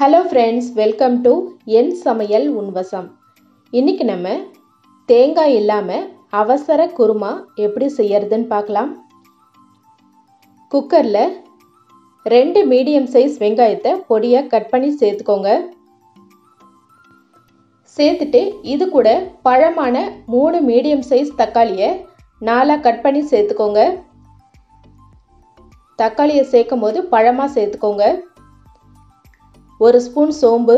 Hello friends welcome to என் சமையல் உன்வசம். இன்றைக்கி நம்ம தேங்காய் இல்லாமல் அவசர குருமா எப்படி செய்யறதுன்னு பார்க்கலாம். குக்கரில் ரெண்டு மீடியம் சைஸ் வெங்காயத்தை பொடியாக கட் பண்ணி சேர்த்துக்கோங்க. சேர்த்துட்டு இது கூட பழமான மூணு மீடியம் சைஸ் தக்காளியை நாலாக கட் பண்ணி சேர்த்துக்கோங்க. தக்காளியை சேர்க்கும் போது பழமாக சேர்த்துக்கோங்க. ஒரு ஸ்பூன் சோம்பு.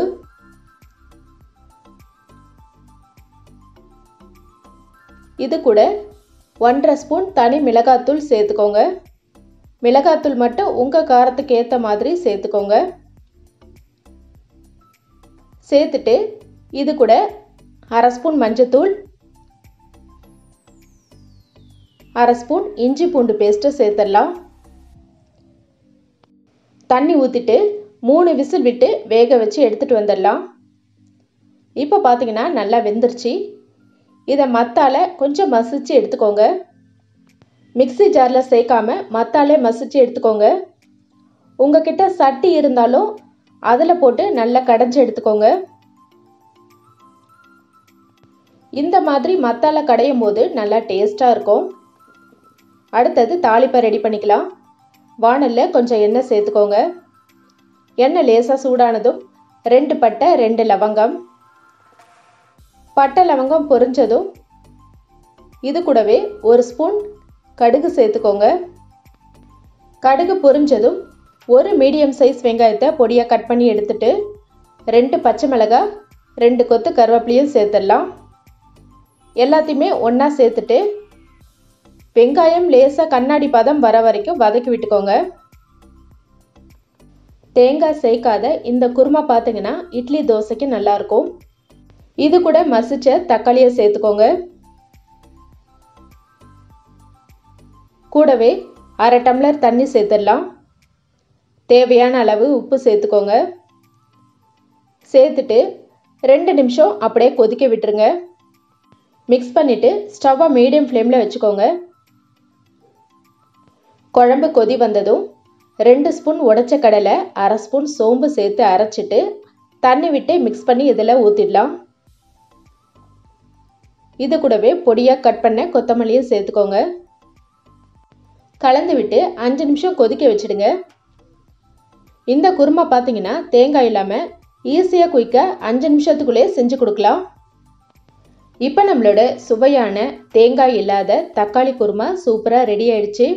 இது கூட ஒன்றரை ஸ்பூன் தனி மிளகாத்தூள் சேர்த்துக்கோங்க. மிளகாத்தூள் மட்டும் உங்கள் காரத்துக்கு ஏற்ற மாதிரி சேர்த்துக்கோங்க. சேர்த்துட்டு இது கூட அரை ஸ்பூன் மஞ்சத்தூள். அரை ஸ்பூன் இஞ்சி பூண்டு பேஸ்ட்டு சேர்த்துடலாம். தண்ணி ஊற்றிட்டு மூணு விசில் விட்டு வேக வச்சு எடுத்துகிட்டு வந்துடலாம். இப்போ பார்த்தீங்கன்னா நல்லா வெந்துருச்சு. இதை மத்தால் கொஞ்சம் மசிச்சு எடுத்துக்கோங்க. மிக்சி ஜாரில் சேர்க்காம மத்தாலே மசிச்சு எடுத்துக்கோங்க. உங்ககிட்ட சட்டி இருந்தாலும் அதில் போட்டு நல்லா கடைஞ்சி எடுத்துக்கோங்க. இந்த மாதிரி மத்தால கடையும் போது நல்லா டேஸ்ட்டாக இருக்கும். அடுத்தது தாளிப்பை ரெடி பண்ணிக்கலாம். வானலில் கொஞ்சம் எண்ணெய் சேர்த்துக்கோங்க. எண்ணெய் லேசாக சூடானதும் ரெண்டு பட்டை ரெண்டு லவங்கம். பட்டை லவங்கம் பொரிஞ்சதும் இது கூடவே ஒரு ஸ்பூன் கடுகு சேர்த்துக்கோங்க. கடுகு பொரிஞ்சதும் ஒரு மீடியம் சைஸ் வெங்காயத்தை பொடியாக கட் பண்ணி எடுத்துட்டு ரெண்டு பச்சை மிளகாய் ரெண்டு கொத்து கருவேப்பிலையும் சேர்த்துடலாம். எல்லாத்தையுமே ஒன்றா சேர்த்துட்டு வெங்காயம் லேசாக கண்ணாடி பதம் வர வரைக்கும் வதக்கி விட்டுக்கோங்க. தேங்காய் சேர்க்காத இந்த குருமா பார்த்தீங்கன்னா இட்லி தோசைக்கு நல்லாயிருக்கும். இது கூட மசிச்ச தக்காளியை சேர்த்துக்கோங்க. கூடவே அரை டம்ளர் தண்ணி சேர்த்துடலாம். தேவையான அளவு உப்பு சேர்த்துக்கோங்க. சேர்த்துட்டு ரெண்டு நிமிஷம் அப்படியே கொதிக்க விட்டுருங்க. மிக்ஸ் பண்ணிவிட்டு ஸ்டவ்வை மீடியம் ஃப்ளேமில் வச்சுக்கோங்க. குழம்பு கொதி வந்ததும் ரெண்டு ஸ்பூன் உடச்ச கடலை அரை ஸ்பூன் சோம்பு சேர்த்து அரைச்சிட்டு தண்ணி விட்டு மிக்ஸ் பண்ணி இதில் ஊற்றிடலாம் இது கூடவே பொடியாக கட் பண்ண கொத்தமல்லியும் சேர்த்துக்கோங்க. கலந்து விட்டு அஞ்சு நிமிஷம் கொதிக்க வச்சுடுங்க. இந்த குருமா பார்த்தீங்கன்னா தேங்காய் இல்லாமல் ஈஸியாக குயிக்க அஞ்சு நிமிஷத்துக்குள்ளேயே செஞ்சு கொடுக்கலாம். இப்போ நம்மளோட சுவையான தேங்காய் இல்லாத தக்காளி குருமா சூப்பராக ரெடி ஆயிடுச்சு.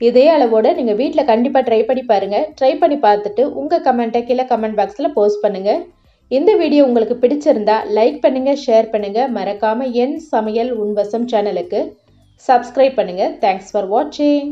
இதே அளவோட நீங்கள் வீட்டில் கண்டிப்பாக ட்ரை பண்ணி பாருங்கள் ட்ரை பண்ணி பார்த்துட்டு உங்கள் கமெண்ட்டை கீழே கமெண்ட் பாக்ஸில் போஸ்ட் பண்ணுங்கள் இந்த வீடியோ உங்களுக்கு பிடிச்சிருந்தா லைக் பண்ணுங்கள் ஷேர் பண்ணுங்கள் மறக்காமல் என் சமையல் உன்வசம் சேனலுக்கு சப்ஸ்கிரைப் பண்ணுங்கள் தேங்க்ஸ் ஃபார் வாட்சிங்